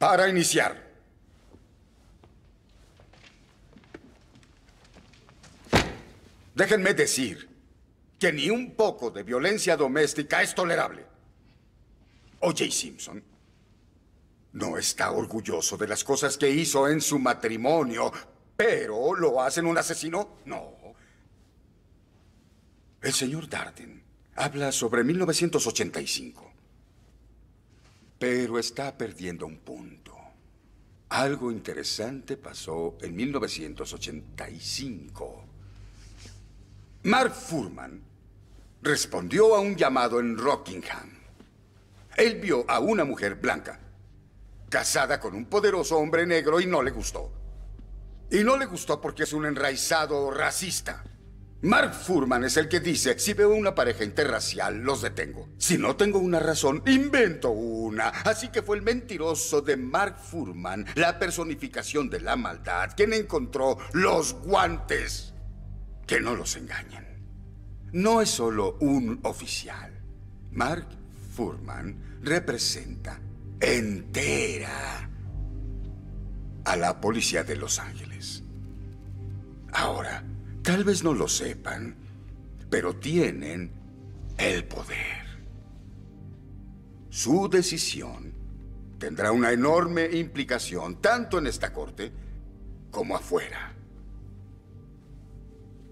Para iniciar. Déjenme decir que ni un poco de violencia doméstica es tolerable. O.J. Simpson no está orgulloso de las cosas que hizo en su matrimonio, pero ¿lo hacen un asesino? No. El señor Darden habla sobre 1985, pero está perdiendo un punto. Algo interesante pasó en 1985. Mark Furman respondió a un llamado en Rockingham. Él vio a una mujer blanca, casada con un poderoso hombre negro y no le gustó. Y no le gustó porque es un enraizado racista. Mark Furman es el que dice, si veo una pareja interracial, los detengo. Si no tengo una razón, invento una. Así que fue el mentiroso de Mark Furman, la personificación de la maldad, quien encontró los guantes. Que no los engañen. No es solo un oficial. Mark Furman representa entera a la policía de Los Ángeles. Ahora, tal vez no lo sepan, pero tienen el poder. Su decisión tendrá una enorme implicación tanto en esta corte como afuera.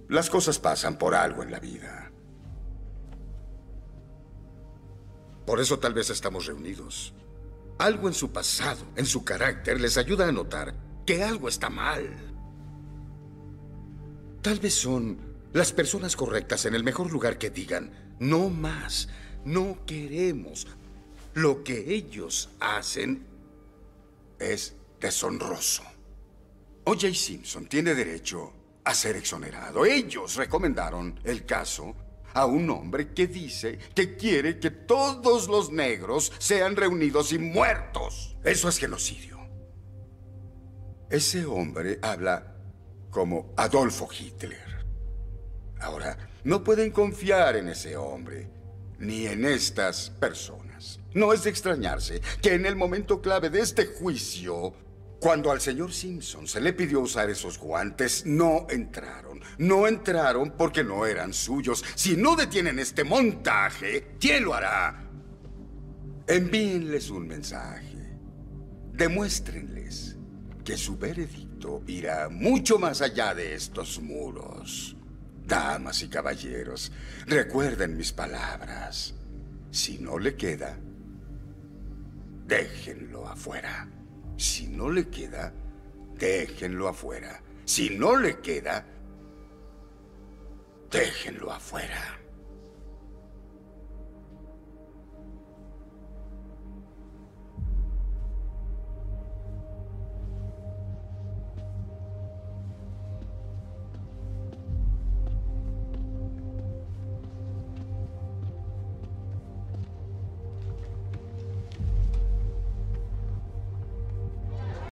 Las cosas pasan por algo en la vida. Por eso tal vez estamos reunidos. Algo en su pasado, en su carácter, les ayuda a notar que algo está mal. Tal vez son las personas correctas en el mejor lugar que digan, no más, no queremos. Lo que ellos hacen es deshonroso. O.J. Simpson tiene derecho a ser exonerado. Ellos recomendaron el caso a un hombre que dice que quiere que todos los negros sean reunidos y muertos. Eso es genocidio. Ese hombre habla como Adolfo Hitler. Ahora, no pueden confiar en ese hombre, ni en estas personas. No es de extrañarse que en el momento clave de este juicio, cuando al señor Simpson se le pidió usar esos guantes, no entraron. No entraron porque no eran suyos. Si no detienen este montaje, ¿quién lo hará? Envíenles un mensaje. Demuéstrenles que su veredicto irá mucho más allá de estos muros. Damas y caballeros, recuerden mis palabras. Si no le queda, déjenlo afuera. Si no le queda, déjenlo afuera. Si no le queda, déjenlo afuera.